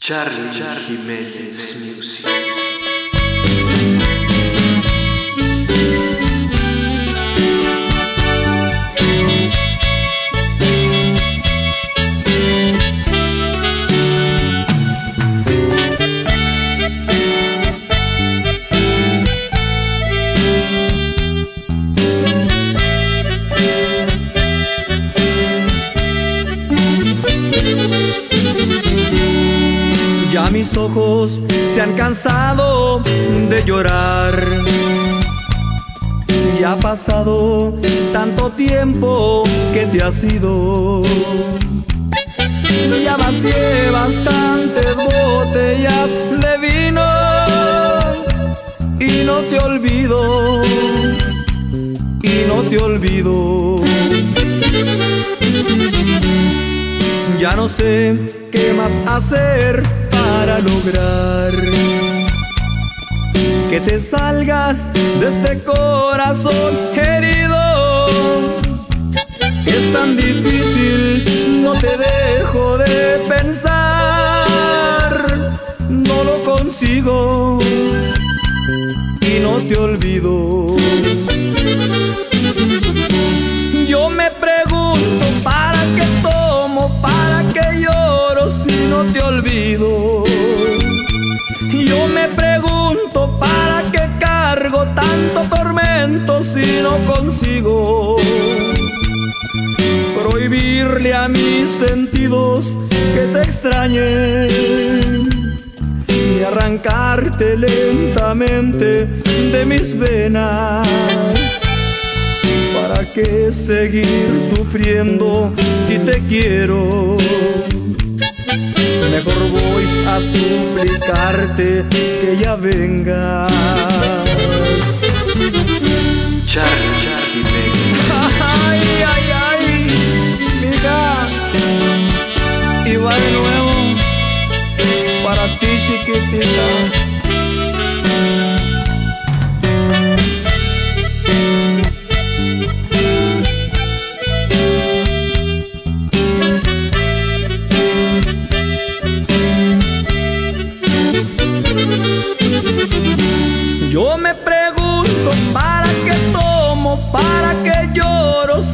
Charlie, Charlie Jiménez Music. Mis ojos se han cansado de llorar. Ya ha pasado tanto tiempo que te has ido. Ya vacié bastantes botellas de vino y no te olvido. Y no te olvido. Ya no sé qué más hacer para lograr que te salgas de este corazón herido. Es tan difícil, no te dejo de pensar, no lo consigo y no te olvido. Me pregunto para qué cargo tanto tormento si no consigo prohibirle a mis sentidos que te extrañen y arrancarte lentamente de mis venas. ¿Para qué seguir sufriendo si te quiero? Mejor voy a suplicarte que ya vengas. Charlie, Charlie. Ay, ay, ay, mija. Y va de nuevo para ti, chiquitita.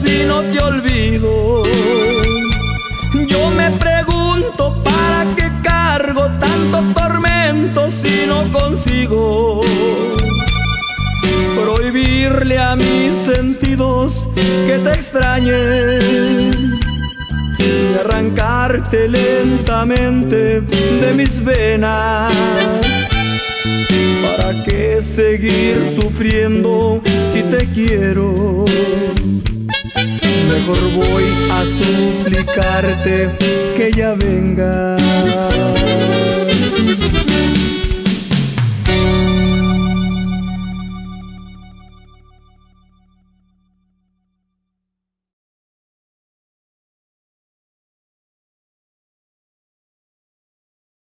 Si no te olvido. Yo me pregunto para qué cargo tanto tormento si no consigo prohibirle a mis sentidos que te extrañen y arrancarte lentamente de mis venas. ¿Para qué seguir sufriendo si te quiero? mejor voy a suplicarte que ya venga.